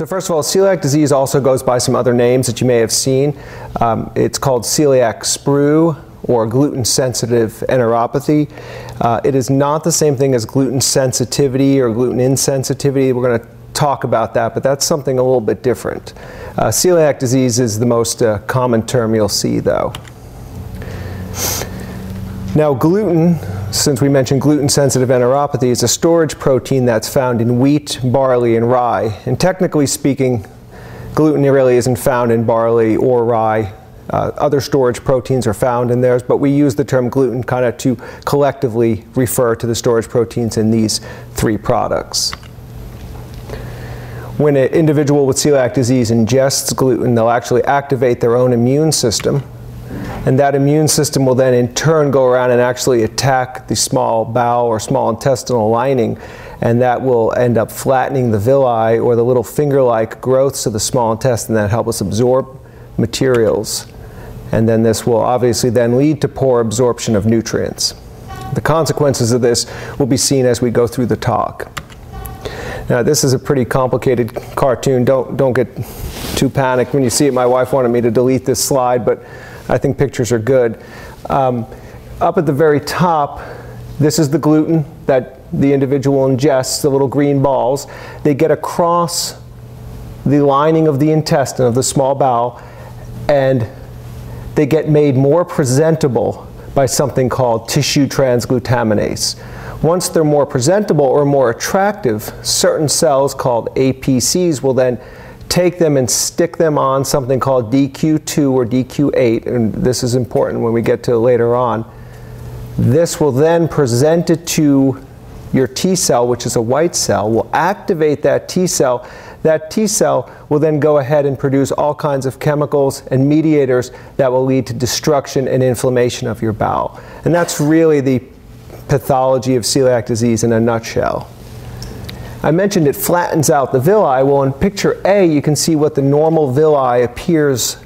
So first of all, celiac disease also goes by some other names that you may have seen. Um, it's called celiac sprue or gluten sensitive enteropathy. Uh, it is not the same thing as gluten sensitivity or gluten insensitivity. We're going to talk about that, but that's something a little bit different. Uh, celiac disease is the most uh, common term you'll see, though. Now, gluten, since we mentioned gluten sensitive enteropathy, is a storage protein that's found in wheat, barley, and rye. And technically speaking, gluten really isn't found in barley or rye. Uh, other storage proteins are found in theirs, but we use the term gluten kind of to collectively refer to the storage proteins in these three products. When an individual with celiac disease ingests gluten, they'll actually activate their own immune system. And that immune system will then in turn go around and actually attack the small bowel or small intestinal lining. And that will end up flattening the villi or the little finger like growths of the small intestine that help us absorb materials. And then this will obviously then lead to poor absorption of nutrients. The consequences of this will be seen as we go through the talk. Now this is a pretty complicated cartoon. Don't, don't get too panicked when you see it. My wife wanted me to delete this slide, but I think pictures are good. Um, up at the very top, this is the gluten that the individual ingests, the little green balls. They get across the lining of the intestine, of the small bowel, and they get made more presentable by something called tissue transglutaminase. Once they're more presentable or more attractive, certain cells called APCs will then take them and stick them on something called DQ2 or DQ8, and this is important when we get to later on. This will then present it to your T cell, which is a white cell, will activate that T cell. That T cell will then go ahead and produce all kinds of chemicals and mediators that will lead to destruction and inflammation of your bowel. And that's really the pathology of celiac disease in a nutshell. I mentioned it flattens out the villi. Well, in picture A, you can see what the normal villi appears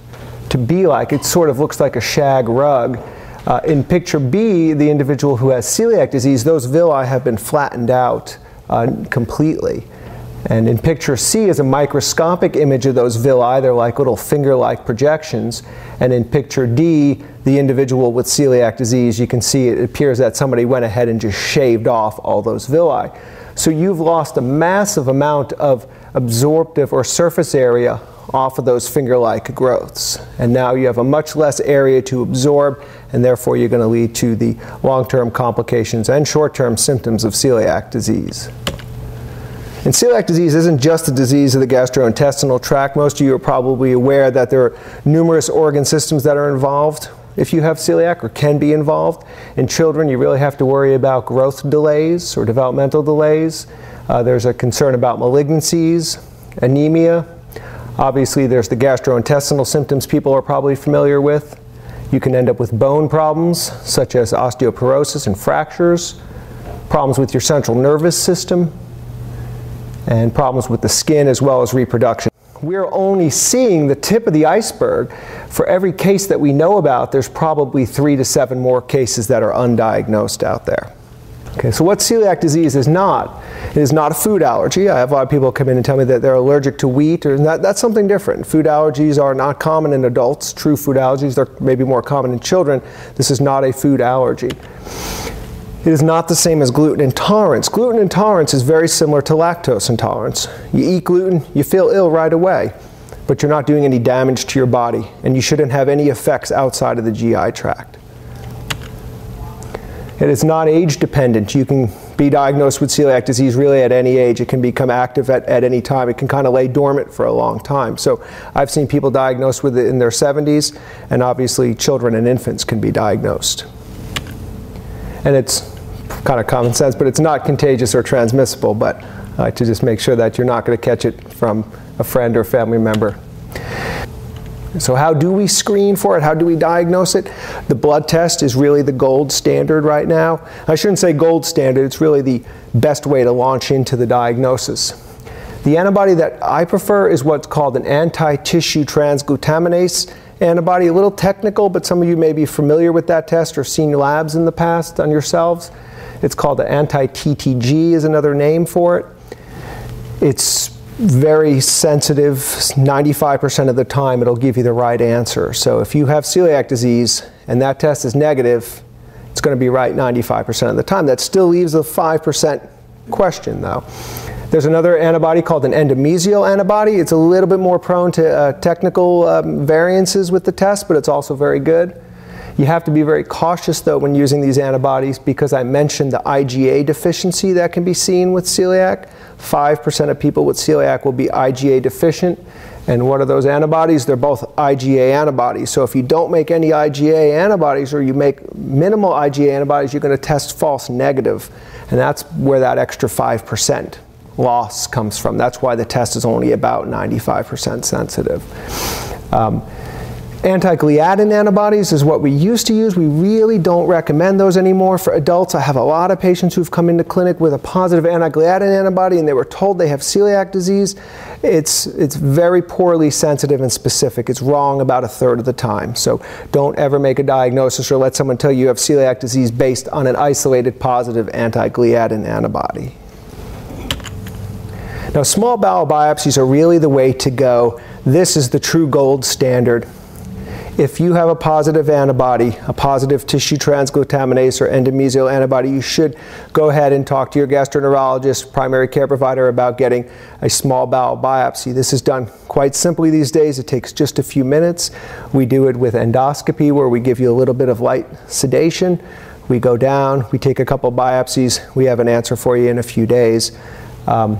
to be like. It sort of looks like a shag rug. Uh, in picture B, the individual who has celiac disease, those villi have been flattened out uh, completely. And in picture C is a microscopic image of those villi. They're like little finger-like projections. And in picture D, the individual with celiac disease, you can see it appears that somebody went ahead and just shaved off all those villi. So you've lost a massive amount of absorptive or surface area off of those finger-like growths. And now you have a much less area to absorb, and therefore you're going to lead to the long-term complications and short-term symptoms of celiac disease. And celiac disease isn't just a disease of the gastrointestinal tract. Most of you are probably aware that there are numerous organ systems that are involved if you have celiac or can be involved. In children, you really have to worry about growth delays or developmental delays. Uh, there's a concern about malignancies, anemia. Obviously, there's the gastrointestinal symptoms people are probably familiar with. You can end up with bone problems such as osteoporosis and fractures, problems with your central nervous system, and problems with the skin as well as reproduction. We're only seeing the tip of the iceberg. For every case that we know about, there's probably three to seven more cases that are undiagnosed out there. Okay, so what celiac disease is not, it is not a food allergy. I have a lot of people come in and tell me that they're allergic to wheat, or that, that's something different. Food allergies are not common in adults. True food allergies, they're maybe more common in children. This is not a food allergy. It is not the same as gluten intolerance. Gluten intolerance is very similar to lactose intolerance. You eat gluten, you feel ill right away, but you're not doing any damage to your body, and you shouldn't have any effects outside of the GI tract. It is not age dependent. You can be diagnosed with celiac disease really at any age. It can become active at, at any time. It can kind of lay dormant for a long time. So I've seen people diagnosed with it in their 70s, and obviously children and infants can be diagnosed. And it's kind of common sense, but it's not contagious or transmissible, but uh, to just make sure that you're not going to catch it from a friend or family member. So how do we screen for it? How do we diagnose it? The blood test is really the gold standard right now. I shouldn't say gold standard, it's really the best way to launch into the diagnosis. The antibody that I prefer is what's called an anti-tissue transglutaminase antibody. A little technical, but some of you may be familiar with that test or seen labs in the past on yourselves. It's called the anti-TTG is another name for it. It's very sensitive. 95% of the time, it'll give you the right answer. So if you have celiac disease and that test is negative, it's going to be right 95% of the time. That still leaves a 5% question, though. There's another antibody called an endomysial antibody. It's a little bit more prone to uh, technical um, variances with the test, but it's also very good. You have to be very cautious though when using these antibodies because I mentioned the IgA deficiency that can be seen with celiac. 5% of people with celiac will be IgA deficient. And what are those antibodies? They're both IgA antibodies. So if you don't make any IgA antibodies or you make minimal IgA antibodies, you're going to test false negative. And that's where that extra 5% loss comes from. That's why the test is only about 95% sensitive. Um, Anti-gliadin antibodies is what we used to use. We really don't recommend those anymore for adults. I have a lot of patients who've come into clinic with a positive anti-gliadin antibody and they were told they have celiac disease. It's, it's very poorly sensitive and specific. It's wrong about a third of the time. So don't ever make a diagnosis or let someone tell you you have celiac disease based on an isolated positive anti-gliadin antibody. Now, small bowel biopsies are really the way to go. This is the true gold standard if you have a positive antibody, a positive tissue transglutaminase or endomysial antibody, you should go ahead and talk to your gastroenterologist, primary care provider about getting a small bowel biopsy. This is done quite simply these days. It takes just a few minutes. We do it with endoscopy where we give you a little bit of light sedation. We go down, we take a couple biopsies, we have an answer for you in a few days. Um,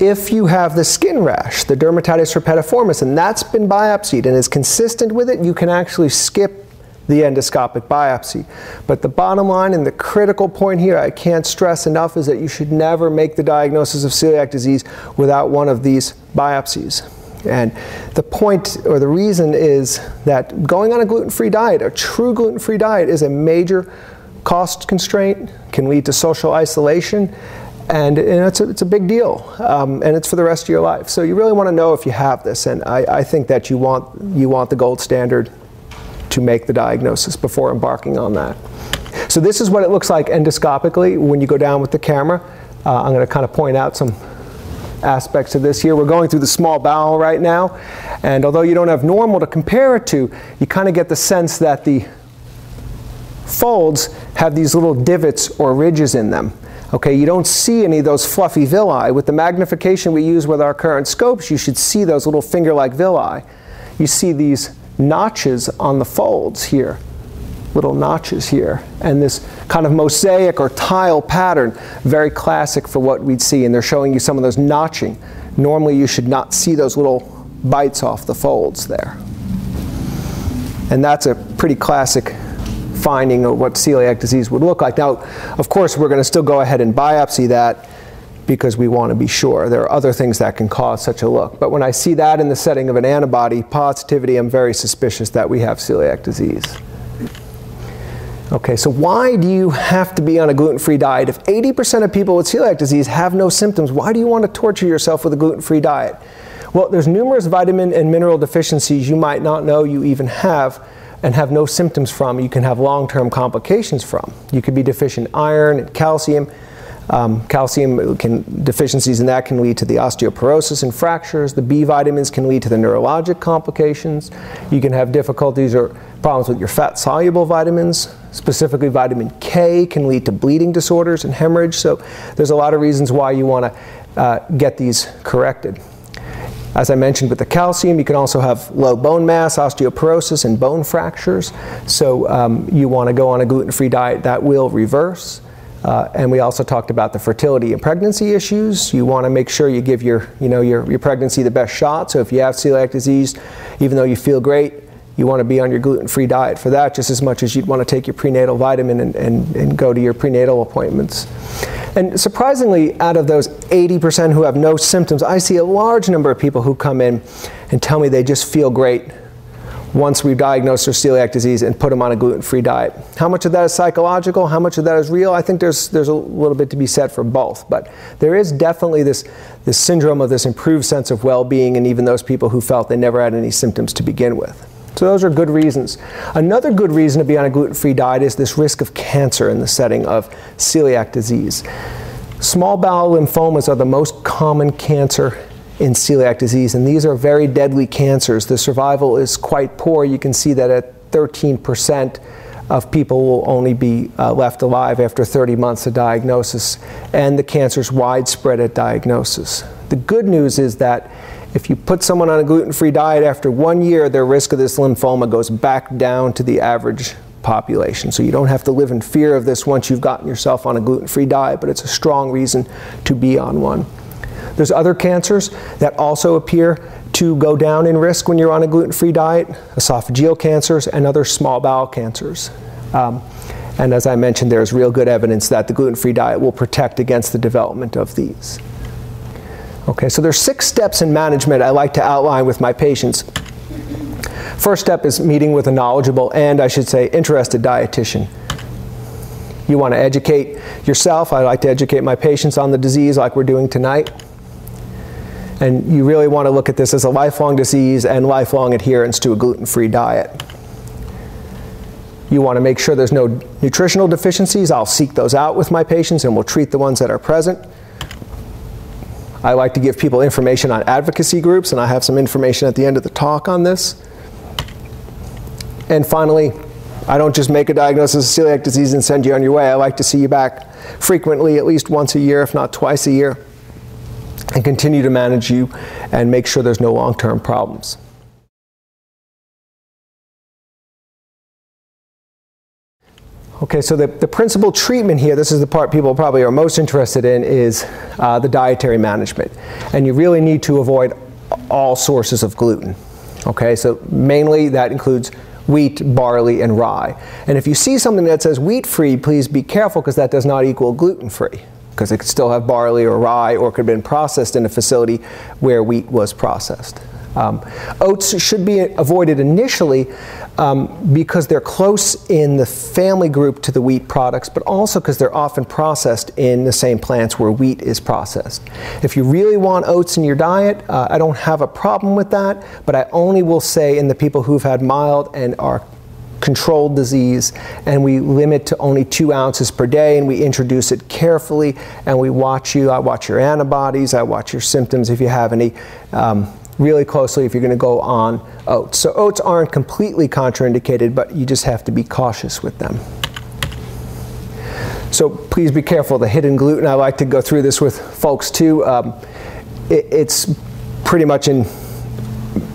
if you have the skin rash, the dermatitis herpetiformis, and that's been biopsied and is consistent with it, you can actually skip the endoscopic biopsy. But the bottom line and the critical point here I can't stress enough is that you should never make the diagnosis of celiac disease without one of these biopsies. And the point or the reason is that going on a gluten-free diet, a true gluten-free diet is a major cost constraint, can lead to social isolation, and, and it's, a, it's a big deal, um, and it's for the rest of your life. So you really want to know if you have this, and I, I think that you want, you want the gold standard to make the diagnosis before embarking on that. So this is what it looks like endoscopically when you go down with the camera. Uh, I'm going to kind of point out some aspects of this here. We're going through the small bowel right now, and although you don't have normal to compare it to, you kind of get the sense that the folds have these little divots or ridges in them. Okay, you don't see any of those fluffy villi. With the magnification we use with our current scopes, you should see those little finger-like villi. You see these notches on the folds here, little notches here, and this kind of mosaic or tile pattern, very classic for what we'd see, and they're showing you some of those notching. Normally you should not see those little bites off the folds there. And that's a pretty classic finding of what celiac disease would look like. Now, of course, we're going to still go ahead and biopsy that because we want to be sure. There are other things that can cause such a look. But when I see that in the setting of an antibody positivity, I'm very suspicious that we have celiac disease. Okay, so why do you have to be on a gluten-free diet? If 80% of people with celiac disease have no symptoms, why do you want to torture yourself with a gluten-free diet? Well, there's numerous vitamin and mineral deficiencies you might not know you even have and have no symptoms from, you can have long-term complications from. You could be deficient iron and calcium. Um, calcium can, deficiencies in that can lead to the osteoporosis and fractures. The B vitamins can lead to the neurologic complications. You can have difficulties or problems with your fat-soluble vitamins. Specifically, vitamin K can lead to bleeding disorders and hemorrhage. So there's a lot of reasons why you want to uh, get these corrected. As I mentioned with the calcium, you can also have low bone mass, osteoporosis, and bone fractures. So um, you want to go on a gluten-free diet that will reverse. Uh, and we also talked about the fertility and pregnancy issues. You want to make sure you give your, you know, your, your pregnancy the best shot. So if you have celiac disease, even though you feel great, you want to be on your gluten-free diet for that just as much as you'd want to take your prenatal vitamin and, and, and go to your prenatal appointments. And surprisingly, out of those 80% who have no symptoms, I see a large number of people who come in and tell me they just feel great once we diagnose their celiac disease and put them on a gluten-free diet. How much of that is psychological? How much of that is real? I think there's, there's a little bit to be said for both. But there is definitely this, this syndrome of this improved sense of well-being in even those people who felt they never had any symptoms to begin with. So those are good reasons. Another good reason to be on a gluten-free diet is this risk of cancer in the setting of celiac disease. Small bowel lymphomas are the most common cancer in celiac disease, and these are very deadly cancers. The survival is quite poor. You can see that at 13% of people will only be uh, left alive after 30 months of diagnosis, and the cancer is widespread at diagnosis. The good news is that if you put someone on a gluten-free diet after one year, their risk of this lymphoma goes back down to the average population. So you don't have to live in fear of this once you've gotten yourself on a gluten-free diet, but it's a strong reason to be on one. There's other cancers that also appear to go down in risk when you're on a gluten-free diet, esophageal cancers and other small bowel cancers. Um, and as I mentioned, there's real good evidence that the gluten-free diet will protect against the development of these. Okay, so there's six steps in management I like to outline with my patients. First step is meeting with a knowledgeable and, I should say, interested dietitian. You want to educate yourself. I like to educate my patients on the disease like we're doing tonight. And you really want to look at this as a lifelong disease and lifelong adherence to a gluten-free diet. You want to make sure there's no nutritional deficiencies. I'll seek those out with my patients and we'll treat the ones that are present. I like to give people information on advocacy groups, and I have some information at the end of the talk on this. And finally, I don't just make a diagnosis of celiac disease and send you on your way. I like to see you back frequently, at least once a year, if not twice a year, and continue to manage you and make sure there's no long-term problems. Okay, so the, the principal treatment here, this is the part people probably are most interested in, is uh, the dietary management. And you really need to avoid all sources of gluten. Okay, so mainly that includes wheat, barley, and rye. And if you see something that says wheat-free, please be careful because that does not equal gluten-free because it could still have barley or rye or could have been processed in a facility where wheat was processed. Um, oats should be avoided initially um, because they're close in the family group to the wheat products, but also because they're often processed in the same plants where wheat is processed. If you really want oats in your diet, uh, I don't have a problem with that, but I only will say in the people who've had mild and are controlled disease and we limit to only two ounces per day and we introduce it carefully and we watch you. I watch your antibodies, I watch your symptoms if you have any um, really closely if you're going to go on oats. So oats aren't completely contraindicated, but you just have to be cautious with them. So please be careful. The hidden gluten, I like to go through this with folks too. Um, it, it's pretty much in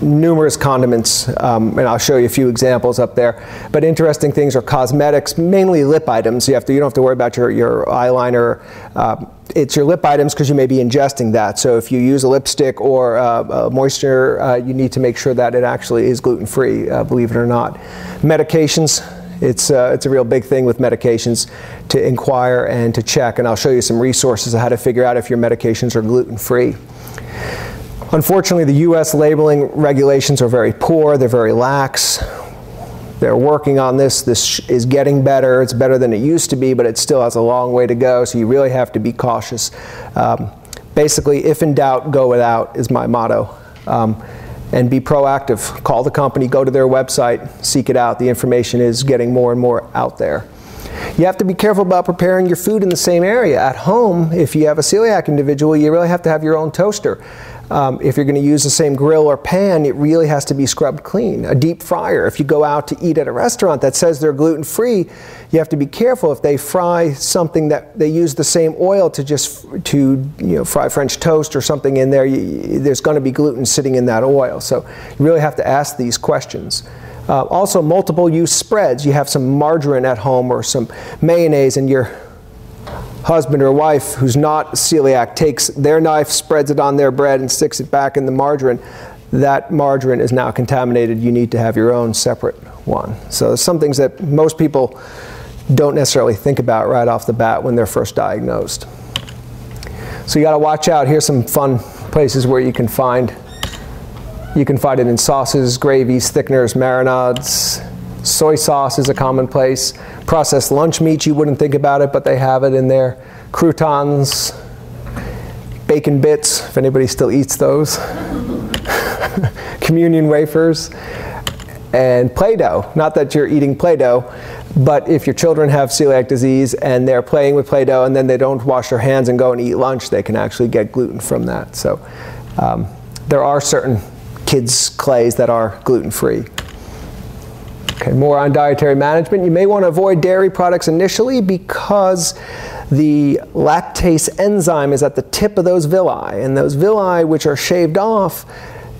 numerous condiments, um, and I'll show you a few examples up there. But interesting things are cosmetics, mainly lip items. You have to you don't have to worry about your your eyeliner. Uh, it's your lip items because you may be ingesting that. So if you use a lipstick or uh, moisture, uh, you need to make sure that it actually is gluten free. Uh, believe it or not, medications. It's, uh, it's a real big thing with medications to inquire and to check, and I'll show you some resources on how to figure out if your medications are gluten free. Unfortunately, the U.S. labeling regulations are very poor. They're very lax. They're working on this. This is getting better. It's better than it used to be, but it still has a long way to go, so you really have to be cautious. Um, basically, if in doubt, go without is my motto. Um, and be proactive. Call the company, go to their website, seek it out. The information is getting more and more out there. You have to be careful about preparing your food in the same area. At home, if you have a celiac individual, you really have to have your own toaster. Um, if you're going to use the same grill or pan, it really has to be scrubbed clean. A deep fryer, if you go out to eat at a restaurant that says they're gluten free, you have to be careful if they fry something that they use the same oil to just to you know fry French toast or something in there. You, there's going to be gluten sitting in that oil, so you really have to ask these questions. Uh, also, multiple use spreads. You have some margarine at home or some mayonnaise, and you're husband or wife who's not celiac takes their knife, spreads it on their bread, and sticks it back in the margarine, that margarine is now contaminated. You need to have your own separate one. So some things that most people don't necessarily think about right off the bat when they're first diagnosed. So you got to watch out. Here's some fun places where you can find you can find it in sauces, gravies, thickeners, marinades, Soy sauce is a commonplace. Processed lunch meat, you wouldn't think about it, but they have it in there. Croutons, bacon bits, if anybody still eats those. Communion wafers. and Play-Doh. Not that you're eating Play-Doh, but if your children have celiac disease and they're playing with Play-Doh and then they don't wash their hands and go and eat lunch, they can actually get gluten from that. So um, there are certain kids' clays that are gluten-free. Okay, more on dietary management. You may want to avoid dairy products initially because the lactase enzyme is at the tip of those villi, and those villi, which are shaved off,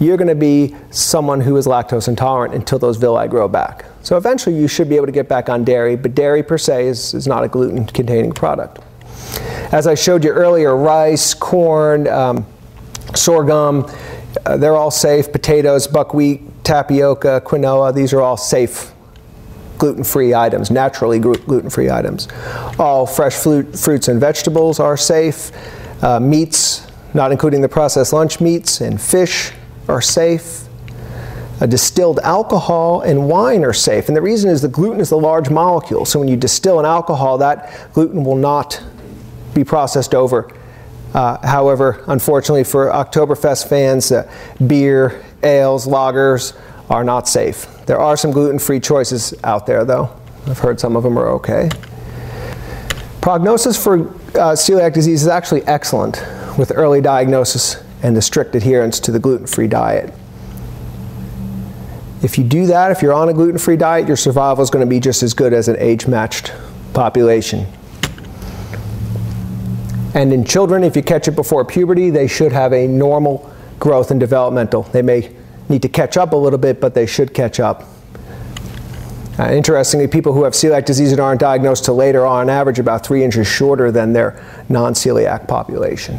you're going to be someone who is lactose intolerant until those villi grow back. So eventually you should be able to get back on dairy, but dairy per se is, is not a gluten containing product. As I showed you earlier, rice, corn, um, sorghum, uh, they're all safe. Potatoes, buckwheat, tapioca, quinoa, these are all safe gluten-free items, naturally gluten-free items. All fresh fruits and vegetables are safe. Uh, meats, not including the processed lunch meats, and fish are safe. A distilled alcohol and wine are safe. And the reason is the gluten is a large molecule. So when you distill an alcohol, that gluten will not be processed over. Uh, however, unfortunately for Oktoberfest fans, uh, beer, ales, lagers are not safe. There are some gluten-free choices out there though. I've heard some of them are okay. Prognosis for uh, celiac disease is actually excellent with early diagnosis and the strict adherence to the gluten-free diet. If you do that, if you're on a gluten-free diet, your survival is going to be just as good as an age-matched population. And in children, if you catch it before puberty, they should have a normal growth and developmental. They may need to catch up a little bit, but they should catch up. Uh, interestingly, people who have celiac disease and aren't diagnosed till later are on average about three inches shorter than their non-celiac population.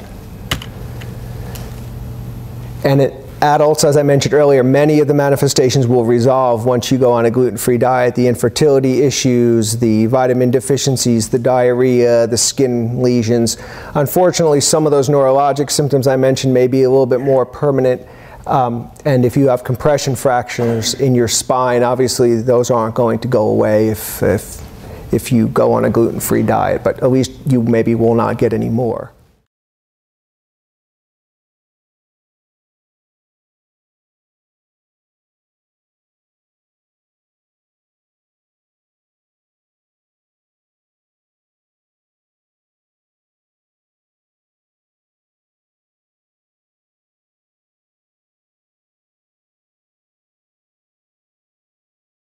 And it, adults, as I mentioned earlier, many of the manifestations will resolve once you go on a gluten-free diet. The infertility issues, the vitamin deficiencies, the diarrhea, the skin lesions. Unfortunately, some of those neurologic symptoms I mentioned may be a little bit more permanent um, and if you have compression fractures in your spine, obviously those aren't going to go away if, if, if you go on a gluten-free diet, but at least you maybe will not get any more.